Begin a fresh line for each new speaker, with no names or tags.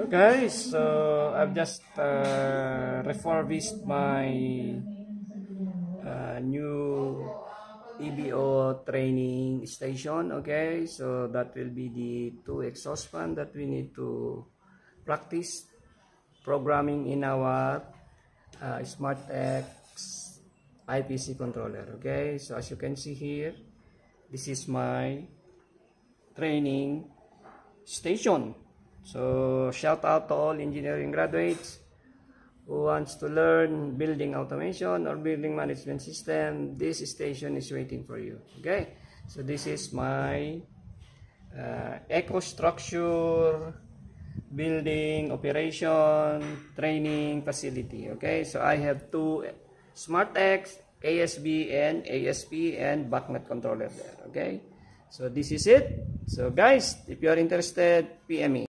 Hello guys, so I've just uh, refurbished my uh, new EBO training station, okay? So that will be the two exhaust fan that we need to practice programming in our uh, SmartX IPC controller, okay? So as you can see here, this is my training station. So shout out to all engineering graduates who wants to learn building automation or building management system. This station is waiting for you. Okay. So this is my uh, EcoStruxure building operation training facility. Okay. So I have two SmartX, ASB and ASP and BACnet controller there. Okay. So this is it. So guys, if you are interested, PM me.